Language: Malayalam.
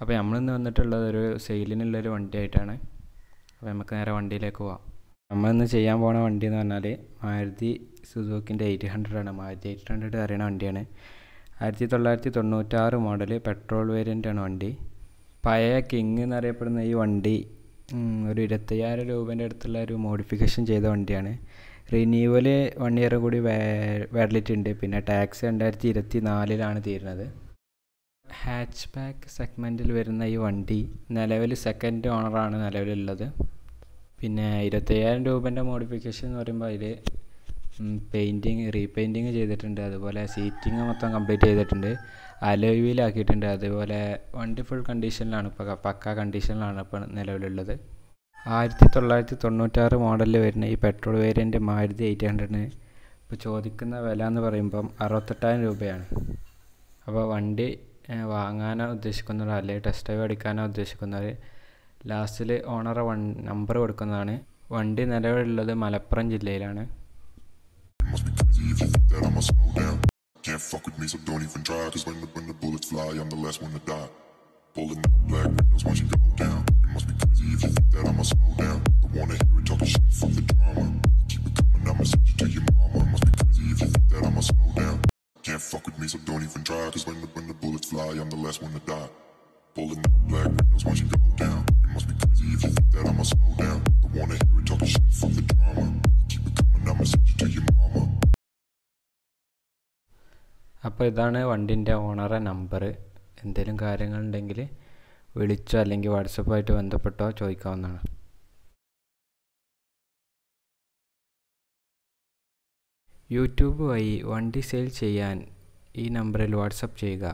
അപ്പോൾ നമ്മളിന്ന് വന്നിട്ടുള്ളത് ഒരു സെയിലിനുള്ളൊരു വണ്ടിയായിട്ടാണ്. അപ്പോൾ നമുക്ക് നേരെ വണ്ടിയിലേക്ക് പോവാം. നമ്മളിന്ന് ചെയ്യാൻ പോണ വണ്ടി എന്ന് പറഞ്ഞാൽ മാരുതി സുസൂക്കിന്റെ എയ്റ്റ് ഹൺഡ്രഡ് ആണ് മാരുതി എയ്റ്റ് ഹൺഡ്രഡ് അറിയണ വണ്ടിയാണ്. ആയിരത്തി തൊള്ളായിരത്തി തൊണ്ണൂറ്റാറ് മോഡൽ പെട്രോൾ വേരിയന്റ് ആണ് വണ്ടി. പഴയ കിങ് എന്നറിയപ്പെടുന്ന ഈ വണ്ടി ഒരു ഇരുപത്തയ്യായിരം രൂപേന്റെ അടുത്തുള്ള ഒരു മോഡിഫിക്കേഷൻ ചെയ്ത വണ്ടിയാണ്. റിന്യൂവൽ വൺ ഇയർ കൂടി വാലിഡിറ്റി ഉണ്ട് പിന്നെ ടാക്സ് രണ്ടായിരത്തി ഇരുപത്തി നാലിലാണ് തീരുന്നത്. ഹാച്ച് ബാക്ക് സെഗ്മെന്റിൽ വരുന്ന ഈ വണ്ടി നിലവിൽ സെക്കൻഡ് ഓണറാണ് നിലവിലുള്ളത്. പിന്നെ ഇരുപത്തയ്യായിരം രൂപേന്റെ മോഡിഫിക്കേഷൻ എന്ന് പറയുമ്പോൾ അതിൽ പെയിന്റിങ് റീപെയിന്റിങ് ചെയ്തിട്ടുണ്ട്. അതുപോലെ സീറ്റിങ് മൊത്തം കംപ്ലീറ്റ് ചെയ്തിട്ടുണ്ട്. അലോയ് വീലാക്കിയിട്ടുണ്ട്. അതുപോലെ വണ്ടി ഫുൾ കണ്ടീഷനിലാണ് ഇപ്പോൾ പക്ക കണ്ടീഷനിലാണ് ഇപ്പോൾ നിലവിലുള്ളത്. ആയിരത്തി തൊള്ളായിരത്തി തൊണ്ണൂറ്റാറ് മോഡലിൽ വരുന്ന ഈ പെട്രോൾ വേരിയന്റ് മാരുതി എയ്റ്റ് ഹൺഡ്രഡിന് ഇപ്പോൾ ചോദിക്കുന്ന വില എന്ന് പറയുമ്പം അറുപത്തെട്ടായിരം രൂപയാണ്. അപ്പോൾ വണ്ടി വാങ്ങാനോ ഉദ്ദേശിക്കുന്നവർ അല്ലെങ്കിൽ ടെസ്റ്റ് ഡ്രൈവ് അടിക്കാനോ ഉദ്ദേശിക്കുന്നവർ ലാസ്റ്റിൽ ഓണർ വൺ നമ്പർ കൊടുക്കുന്നതാണ്. വണ്ടി നിലവിലുള്ളത് മലപ്പുറം ജില്ലയിലാണ്. Fuck with me, so don't even try. Cause when the, when the bullets fly, I'm the last one to die. Pulling up black windows once you go down. It must be crazy if you think that I'ma slow down. I wanna hear it talking shit for the drama. Keep it coming, I'ma send you to your mama. അപ്പോൾ ഇതാണ് വണ്ടിന്റെ ഓണറെ നമ്പർ എന്തെങ്കിലും കാര്യങ്ങളുണ്ടെങ്കിൽ വിളിച്ചോ അല്ലെങ്കിൽ വാട്സപ്പായിട്ട് ബന്ധപ്പെട്ടോ ചോദിക്കാവുന്നതാണ് യൂട്യൂബ് വഴി വണ്ടി സെയിൽ ചെയ്യാൻ ఈ నంబర్లో వాట్సాప్ చేయగా